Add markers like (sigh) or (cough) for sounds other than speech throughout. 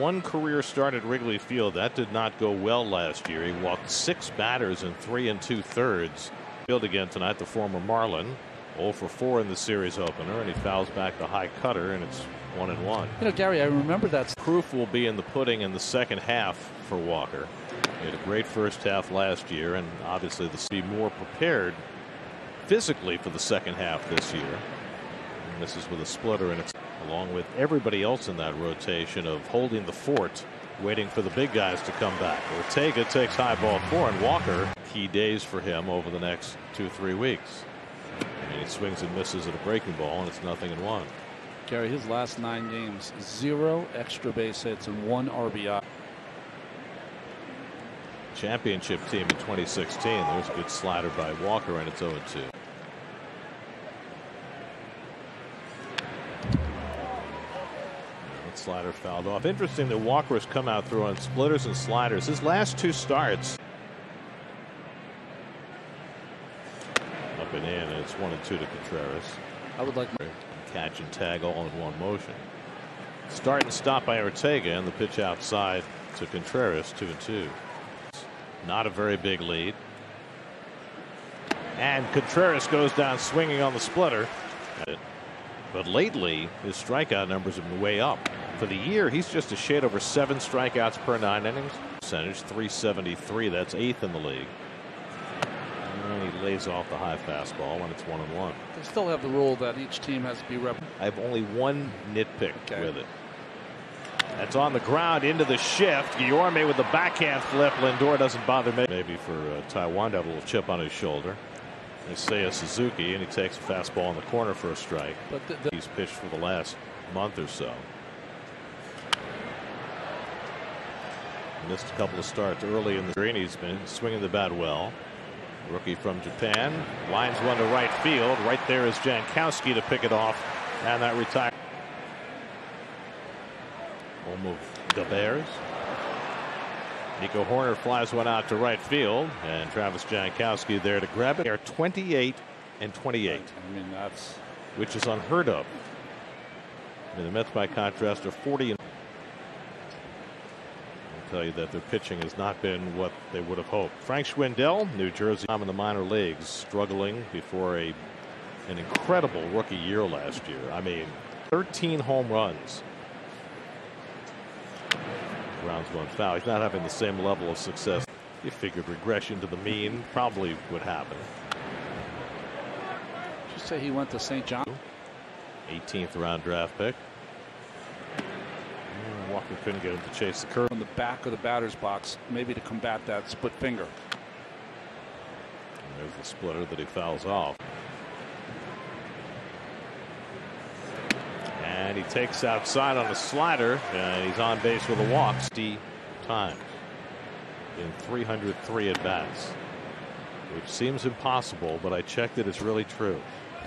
one career start at Wrigley Field. That did not go well last year. He walked six batters in three and two thirds. Field again tonight, the former Marlin. 0 for 4 in the series opener, and he fouls back the high cutter, and it's 1 and 1. You know, Gary, I remember that. Proof will be in the pudding in the second half for Walker. He had a great first half last year, and obviously the be more prepared physically for the second half this year. And this is with a splitter, and it's along with everybody else in that rotation of holding the fort, waiting for the big guys to come back. Ortega takes high ball four, and Walker key days for him over the next two three weeks. I mean, he swings and misses at a breaking ball, and it's nothing in one. Gary, his last nine games, zero extra base hits and one RBI. Championship team in 2016. There's a good slider by Walker, and it's 0 2. Slider fouled off. Interesting that Walker has come out through on splitters and sliders. His last two starts up and in, and it's one and two to Contreras. I would like catch and tag all in one motion. Start and stop by Ortega and the pitch outside to Contreras two and two. Not a very big lead. And Contreras goes down swinging on the splitter. But lately his strikeout numbers have been way up. For the year he's just a shade over seven strikeouts per nine innings. Percentage 373 that's eighth in the league. And he lays off the high fastball when it's one and one. They still have the rule that each team has to be rep. I have only one nitpick okay. with it. That's on the ground into the shift. Guillorme with the backhand flip. Lindor doesn't bother me. Maybe for uh, Taijuan to have a little chip on his shoulder. They say a Suzuki and he takes a fastball in the corner for a strike. But the, the he's pitched for the last month or so. Missed a couple of starts early in the green. He's been swinging the bat well. Rookie from Japan lines one to right field. Right there is Jankowski to pick it off, and that retires. Home of the Bears. Nico Hoerner flies one out to right field, and Travis Jankowski there to grab it. They are 28 and 28. I mean, that's which is unheard of. I mean, the Mets, by contrast, are 40 and tell you that their pitching has not been what they would have hoped. Frank Schwindel, New Jersey, in the minor leagues, struggling before a an incredible rookie year last year. I mean, 13 home runs. Rounds one foul. He's not having the same level of success. You figured regression to the mean probably would happen. Just say he went to St. John. 18th round draft pick. Walker couldn't get him to chase the curve. On the back of the batter's box, maybe to combat that split finger. And there's the splitter that he fouls off. And he takes outside on a slider, and he's on base with a walk. D times in 303 at bats, which seems impossible, but I checked it. It's really true.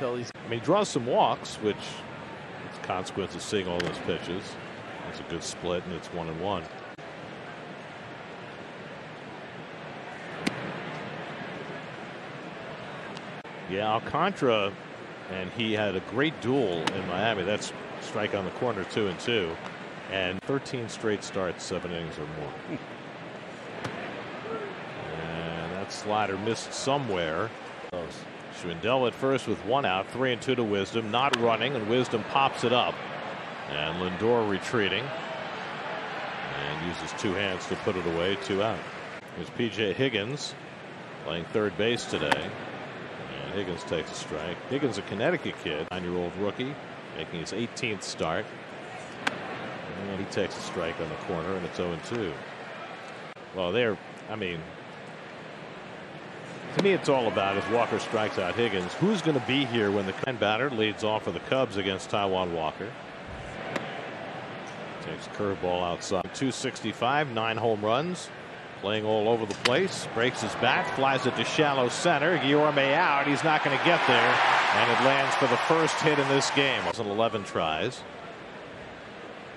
I mean, he draws some walks, which is a consequence of seeing all those pitches. It's a good split, and it's one and one. Yeah, Alcantara, and he had a great duel in Miami. That's strike on the corner, two and two, and 13 straight starts, seven innings or more. (laughs) and that slider missed somewhere. Schwindel at first with one out, three and two to Wisdom, not running, and Wisdom pops it up. And Lindor retreating. And uses two hands to put it away, two out. Here's PJ Higgins playing third base today. And Higgins takes a strike. Higgins, a Connecticut kid, nine year old rookie, making his 18th start. And he takes a strike on the corner, and it's 0 2. Well, they're, I mean, to me, it's all about as Walker strikes out Higgins. Who's going to be here when the batter leads off for the Cubs against Taijuan Walker? Takes curveball outside. 265, nine home runs. Playing all over the place. Breaks his bat, flies it to shallow center. Guillorme out. He's not going to get there. And it lands for the first hit in this game. It's 11 tries.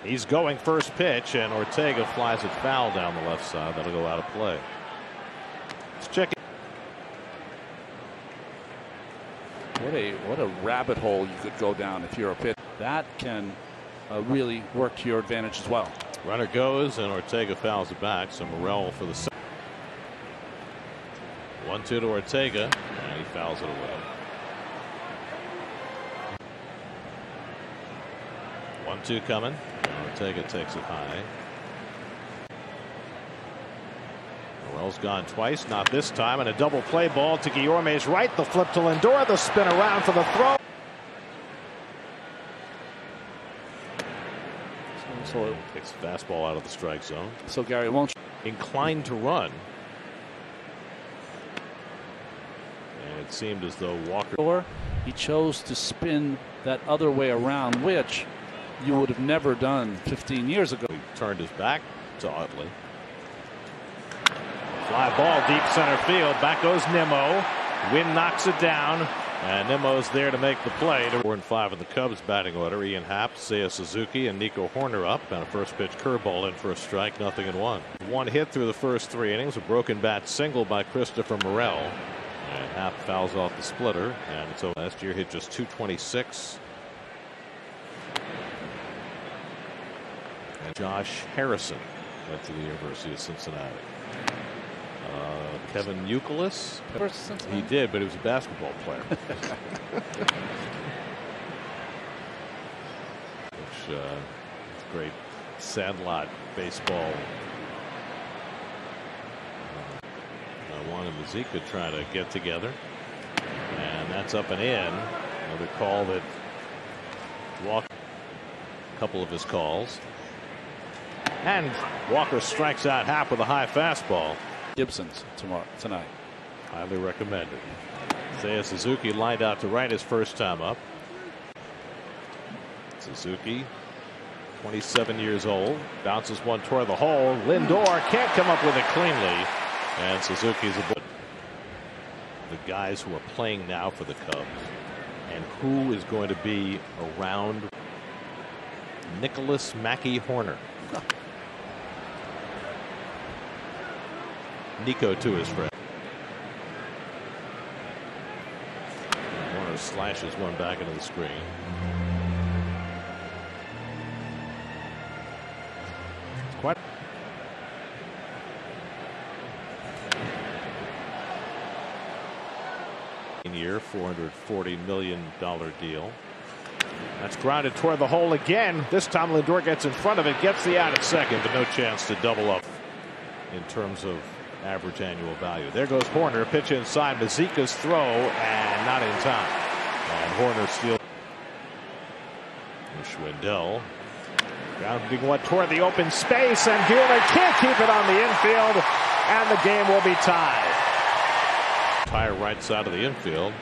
He's going first pitch, and Ortega flies it foul down the left side. That'll go out of play. Let's check it. What a what a rabbit hole you could go down if you're a pitcher. That can uh, really work to your advantage as well. Runner goes and Ortega fouls it back. So Morel for the second. One two to Ortega and he fouls it away. One two coming. Ortega takes it high. Morel's gone twice, not this time, and a double play ball to Guillorme's right. The flip to Lindor, the spin around for the throw. So, Takes fastball out of the strike zone. so Gary won't. Inclined to run. And it seemed as though Walker Or he chose to spin that other way around, which you would have never done 15 years ago. He turned his back to Utley. Fly ball deep center field. Back goes Nimmo. Wynn knocks it down. And Nimmo's there to make the play. Four and five in the Cubs batting order. Ian Happ, Seiya Suzuki, and Nico Hoerner up. And a first pitch curveball in for a strike, nothing in one. One hit through the first three innings. A broken bat single by Christopher Morel. And Happ fouls off the splitter. And so last year hit just 226. And Josh Harrison went to the University of Cincinnati. Uh, Kevin Youkilis, he did, but he was a basketball player. (laughs) Which uh, great sandlot baseball. Uh, Juan and Mazeika trying to get together. And that's up and in. Another call that Walker, a couple of his calls. And Walker strikes out Happ with a high fastball. Gibson's tomorrow tonight. Highly recommended. Seiya Suzuki lined out to right his first time up. Suzuki, 27 years old, bounces one toward the hole. Lindor can't come up with it cleanly. And Suzuki's a the guys who are playing now for the Cubs and who is going to be around Nicholas Mackey Hoerner. (laughs) Nico to his friend. Hoerner slashes one back into the screen. Quite. Year $440 million deal. That's grounded toward the hole again. This time Lindor gets in front of it, gets the out at second, but no chance to double up in terms of average annual value. There goes Hoerner. Pitch inside. Mazeika's throw and not in time. And Hoerner steals. Schwindel grounding one toward the open space and Buehler can't keep it on the infield and the game will be tied. Entire right side of the infield.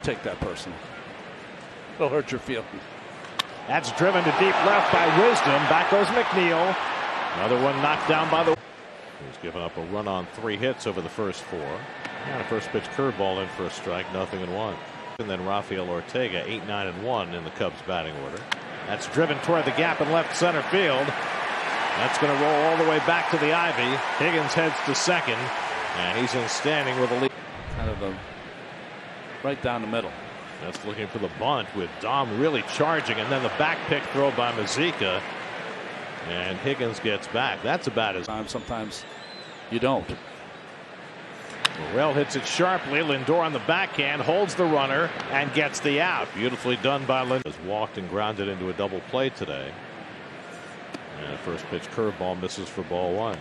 Take that personal. It'll hurt your feelings. That's driven to deep left by Wisdom. Back goes McNeil. Another one knocked down by the. He's given up a run on three hits over the first four. And a first pitch curveball in for a strike, nothing in one. And then Rafael Ortega, 8 9 and 1 in the Cubs batting order. That's driven toward the gap in left center field. That's going to roll all the way back to the Ivy. Higgins heads to second, and he's in standing with a lead. Kind of the right down the middle. That's looking for the bunt with Dom really charging, and then the back pick throw by Mazeika. And Higgins gets back. That's about as. time Sometimes you don't. Morel hits it sharply. Lindor on the backhand holds the runner and gets the out. Beautifully done by Lindor. Has walked and grounded into a double play today. And first pitch curveball misses for ball one.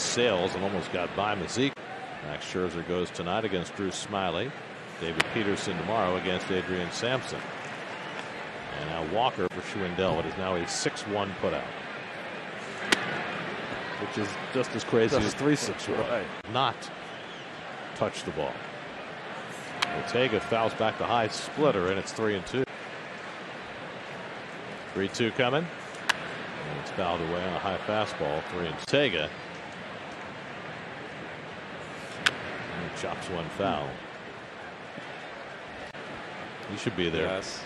Sails and almost got by Mazeika. Max Scherzer goes tonight against Drew Smyly. David Peterson tomorrow against Adrian Sampson. And now Walker for Schwindel. It is now a 6-1 putout. Which is just as crazy as 3-6 Right. Not touch the ball. Ortega fouls back the high splitter and it's 3 and 2. 3 2 coming. And it's fouled away on a high fastball. 3 and Ortega. Chops one foul. He should be there. Yes.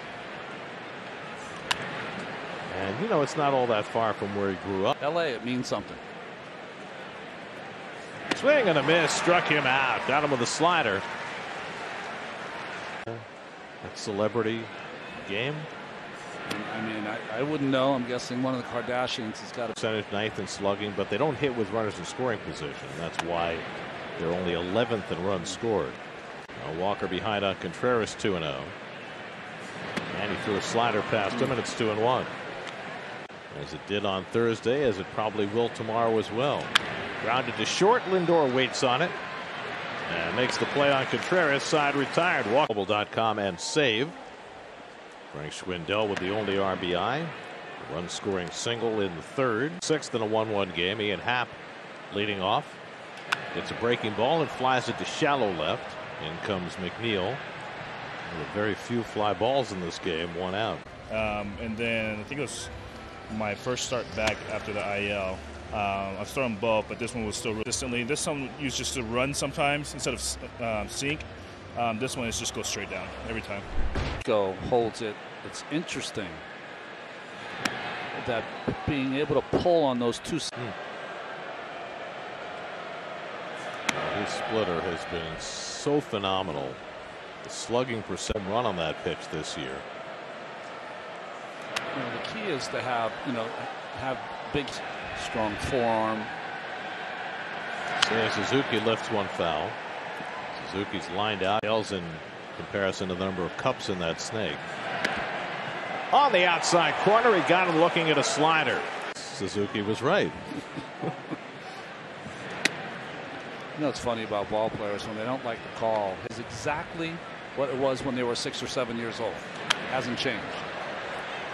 And you know, it's not all that far from where he grew up. LA, it means something. Swing and a miss. Struck him out. Got him with a slider. That celebrity game. I mean, I, I, wouldn't know. I'm guessing one of the Kardashians has got a percentage ninth in slugging, but they don't hit with runners in scoring position. That's why they're only 11th in runs scored. Now Walker behind on Contreras 2 0. And oh. he threw a slider past him, and it's 2 1. As it did on Thursday, as it probably will tomorrow as well. Grounded to short. Lindor waits on it. And makes the play on Contreras. Side retired. Walkable.com and save. Frank Schwindel with the only RBI. Run scoring single in the third. Sixth in a 1 1 game. Ian Happ leading off. Gets a breaking ball and flies it to shallow left. In comes McNeil. Very few fly balls in this game, one out. Um, and then I think it was my first start back after the IL. Um, I've started both, but this one was still resistantly. This one used just to run sometimes instead of um, sink. Um, this one is just go straight down every time. Go holds it. It's interesting that being able to pull on those two. Hmm. His splitter has been so phenomenal. The slugging percent run on that pitch this year. You know, the key is to have you know have big strong forearm. Seiya Suzuki lifts one foul. Suzuki's lined out. Yells in comparison to the number of cups in that snake. On the outside corner, he got him looking at a slider. Suzuki was right. (laughs) You know, it's funny about ball players when they don't like the call is exactly what it was when they were six or seven years old. Hasn't changed.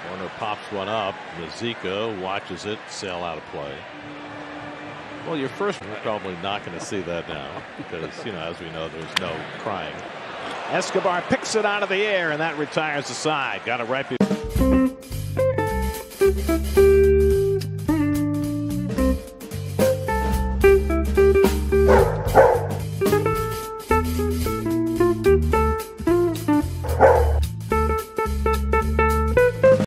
Hoerner pops one up. Mazeika watches it sail out of play. Well, your first, we're probably not going to see that now because, you know, as we know, there's no crying. Escobar picks it out of the air and that retires the side. Got it right.